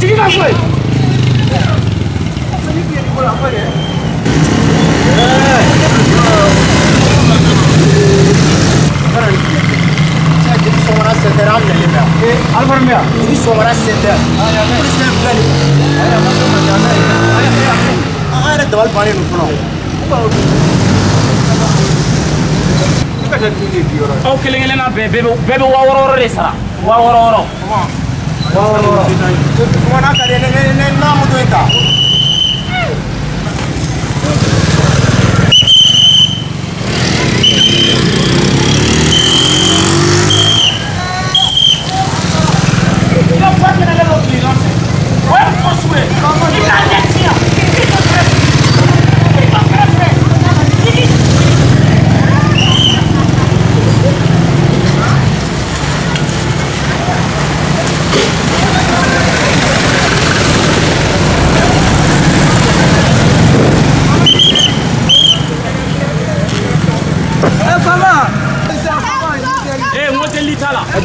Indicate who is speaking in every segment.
Speaker 1: تجي مع شوي ألف ورمية تجي سومرا السنتر كل سنة في بالي أنا ما سومرا جامعي أنا الدوال باني نفنا او كلين لنا بيبي بيبي واورو ريسرا واورو Wow. Cuma nak ada nenek-nenek nama tu entah.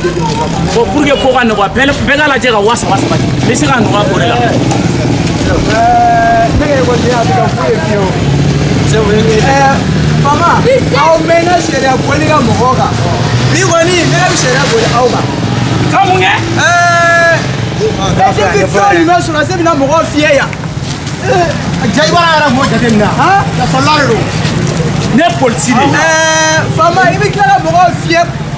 Speaker 1: bon pour que ko ka nɔgɔya bɛɛ ka lajɛ ka wa saba saba di n bɛ se ka nɔgɔya o de la. ne ka ekɔlidenya a bɛ ka fu ye fiyewu. fama aw mɛnna sariya boli ka mɔgɔw kan ni kɔni ne bɛ sariya boli aw kan. ka mun kɛ. ɛɛ depuis fɛn ninnu sɔrɔ se bɛna mɔgɔw fiyɛ yan. ja i b'a yɛrɛ fɔ jate min na. jasɔrɔla de don. ne polisi de. ɛɛ fama i bɛ tila ka mɔgɔw fiyɛ.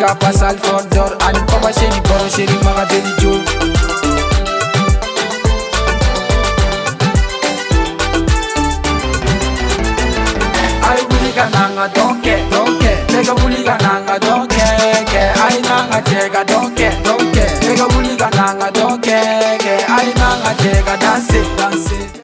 Speaker 2: kapa sal for door ani koma sheni koro sheni maga deni jo ai buli ka nanga donke donke mega buli ka nanga donke ke ai nanga jega donke donke mega buli ka nanga donke ke ai nanga jega dance